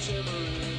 shimmering.